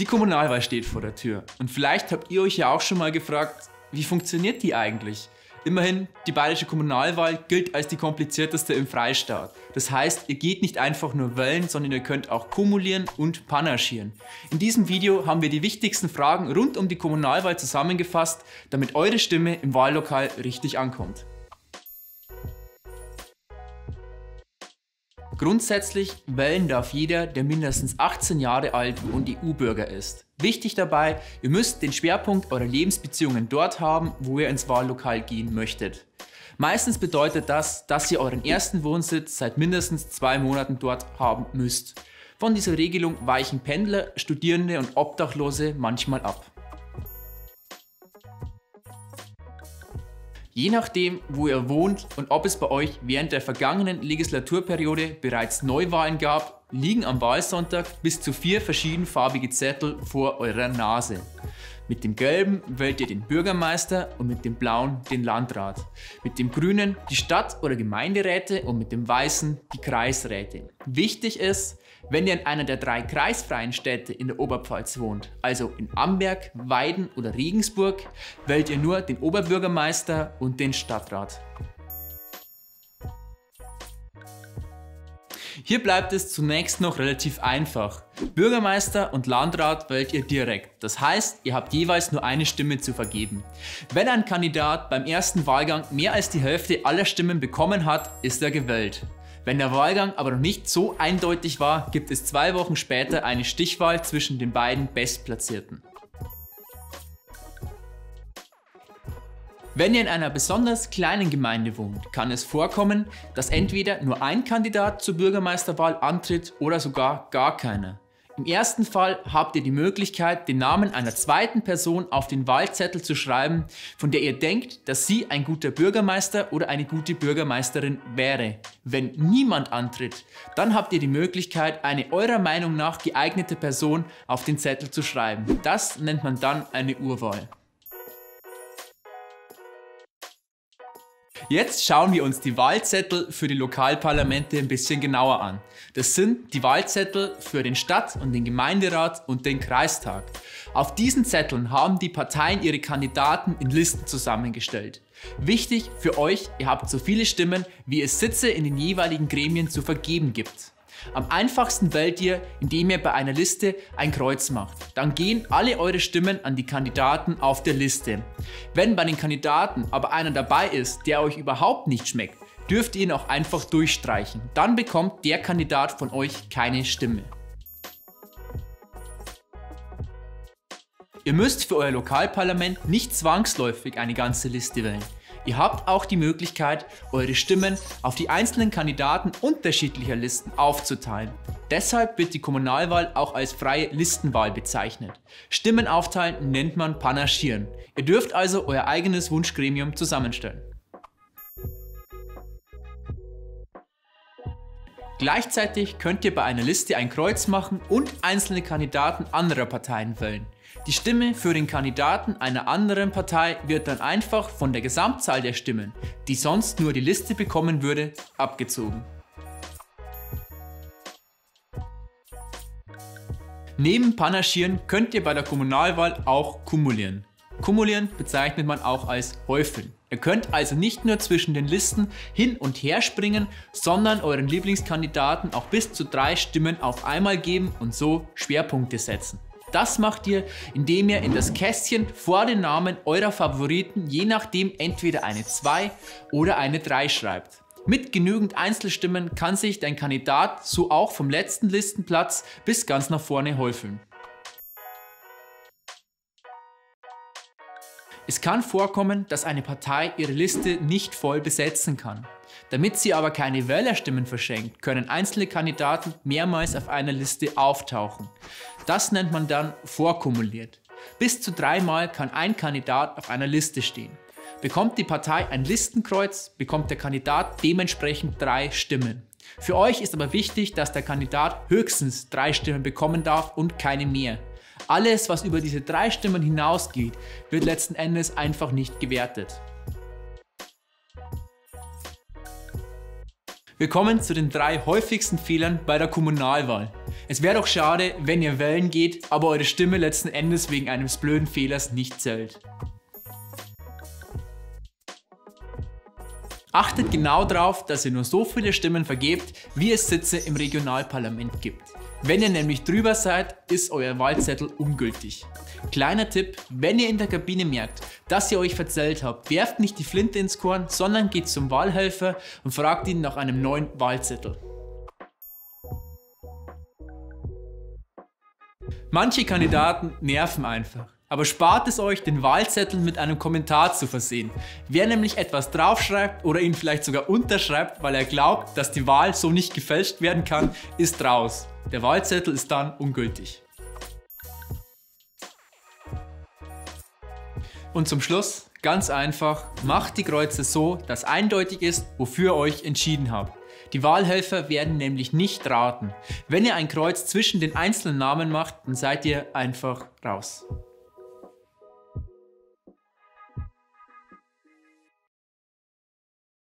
Die Kommunalwahl steht vor der Tür und vielleicht habt ihr euch ja auch schon mal gefragt, wie funktioniert die eigentlich? Immerhin, die bayerische Kommunalwahl gilt als die komplizierteste im Freistaat. Das heißt, ihr geht nicht einfach nur wählen, sondern ihr könnt auch kumulieren und panaschieren. In diesem Video haben wir die wichtigsten Fragen rund um die Kommunalwahl zusammengefasst, damit eure Stimme im Wahllokal richtig ankommt. Grundsätzlich wählen darf jeder, der mindestens 18 Jahre alt und EU-Bürger ist. Wichtig dabei, ihr müsst den Schwerpunkt eurer Lebensbeziehungen dort haben, wo ihr ins Wahllokal gehen möchtet. Meistens bedeutet das, dass ihr euren ersten Wohnsitz seit mindestens zwei Monaten dort haben müsst. Von dieser Regelung weichen Pendler, Studierende und Obdachlose manchmal ab. Je nachdem, wo ihr wohnt und ob es bei euch während der vergangenen Legislaturperiode bereits Neuwahlen gab, liegen am Wahlsonntag bis zu vier verschiedenfarbige Zettel vor eurer Nase. Mit dem gelben wählt ihr den Bürgermeister und mit dem blauen den Landrat. Mit dem grünen die Stadt- oder Gemeinderäte und mit dem weißen die Kreisräte. Wichtig ist, wenn ihr in einer der drei kreisfreien Städte in der Oberpfalz wohnt, also in Amberg, Weiden oder Regensburg, wählt ihr nur den Oberbürgermeister und den Stadtrat. Hier bleibt es zunächst noch relativ einfach. Bürgermeister und Landrat wählt ihr direkt. Das heißt, ihr habt jeweils nur eine Stimme zu vergeben. Wenn ein Kandidat beim ersten Wahlgang mehr als die Hälfte aller Stimmen bekommen hat, ist er gewählt. Wenn der Wahlgang aber noch nicht so eindeutig war, gibt es zwei Wochen später eine Stichwahl zwischen den beiden Bestplatzierten. Wenn ihr in einer besonders kleinen Gemeinde wohnt, kann es vorkommen, dass entweder nur ein Kandidat zur Bürgermeisterwahl antritt oder sogar gar keiner. Im ersten Fall habt ihr die Möglichkeit, den Namen einer zweiten Person auf den Wahlzettel zu schreiben, von der ihr denkt, dass sie ein guter Bürgermeister oder eine gute Bürgermeisterin wäre. Wenn niemand antritt, dann habt ihr die Möglichkeit, eine eurer Meinung nach geeignete Person auf den Zettel zu schreiben. Das nennt man dann eine Urwahl. Jetzt schauen wir uns die Wahlzettel für die Lokalparlamente ein bisschen genauer an. Das sind die Wahlzettel für den Stadt- und den Gemeinderat und den Kreistag. Auf diesen Zetteln haben die Parteien ihre Kandidaten in Listen zusammengestellt. Wichtig für euch, ihr habt so viele Stimmen, wie es Sitze in den jeweiligen Gremien zu vergeben gibt. Am einfachsten wählt ihr, indem ihr bei einer Liste ein Kreuz macht. Dann gehen alle eure Stimmen an die Kandidaten auf der Liste. Wenn bei den Kandidaten aber einer dabei ist, der euch überhaupt nicht schmeckt, dürft ihr ihn auch einfach durchstreichen. Dann bekommt der Kandidat von euch keine Stimme. Ihr müsst für euer Lokalparlament nicht zwangsläufig eine ganze Liste wählen. Ihr habt auch die Möglichkeit, eure Stimmen auf die einzelnen Kandidaten unterschiedlicher Listen aufzuteilen. Deshalb wird die Kommunalwahl auch als freie Listenwahl bezeichnet. Stimmen aufteilen nennt man Panaschieren. Ihr dürft also euer eigenes Wunschgremium zusammenstellen. Gleichzeitig könnt ihr bei einer Liste ein Kreuz machen und einzelne Kandidaten anderer Parteien wählen. Die Stimme für den Kandidaten einer anderen Partei wird dann einfach von der Gesamtzahl der Stimmen, die sonst nur die Liste bekommen würde, abgezogen. Neben Panaschieren könnt ihr bei der Kommunalwahl auch kumulieren. Kumulieren bezeichnet man auch als Häufeln. Ihr könnt also nicht nur zwischen den Listen hin und her springen, sondern euren Lieblingskandidaten auch bis zu drei Stimmen auf einmal geben und so Schwerpunkte setzen. Das macht ihr, indem ihr in das Kästchen vor den Namen eurer Favoriten je nachdem entweder eine 2 oder eine 3 schreibt. Mit genügend Einzelstimmen kann sich dein Kandidat so auch vom letzten Listenplatz bis ganz nach vorne häufeln. Es kann vorkommen, dass eine Partei ihre Liste nicht voll besetzen kann. Damit sie aber keine Wählerstimmen verschenkt, können einzelne Kandidaten mehrmals auf einer Liste auftauchen. Das nennt man dann vorkumuliert. Bis zu dreimal kann ein Kandidat auf einer Liste stehen. Bekommt die Partei ein Listenkreuz, bekommt der Kandidat dementsprechend drei Stimmen. Für euch ist aber wichtig, dass der Kandidat höchstens drei Stimmen bekommen darf und keine mehr. Alles, was über diese drei Stimmen hinausgeht, wird letzten Endes einfach nicht gewertet. Wir kommen zu den drei häufigsten Fehlern bei der Kommunalwahl. Es wäre doch schade, wenn ihr wählen geht, aber eure Stimme letzten Endes wegen eines blöden Fehlers nicht zählt. Achtet genau darauf, dass ihr nur so viele Stimmen vergebt, wie es Sitze im Regionalparlament gibt. Wenn ihr nämlich drüber seid, ist euer Wahlzettel ungültig. Kleiner Tipp, wenn ihr in der Kabine merkt, dass ihr euch verzählt habt, werft nicht die Flinte ins Korn, sondern geht zum Wahlhelfer und fragt ihn nach einem neuen Wahlzettel. Manche Kandidaten nerven einfach. Aber spart es euch, den Wahlzettel mit einem Kommentar zu versehen. Wer nämlich etwas draufschreibt oder ihn vielleicht sogar unterschreibt, weil er glaubt, dass die Wahl so nicht gefälscht werden kann, ist raus. Der Wahlzettel ist dann ungültig. Und zum Schluss, ganz einfach, macht die Kreuze so, dass eindeutig ist, wofür ihr euch entschieden habt. Die Wahlhelfer werden nämlich nicht raten. Wenn ihr ein Kreuz zwischen den einzelnen Namen macht, dann seid ihr einfach raus.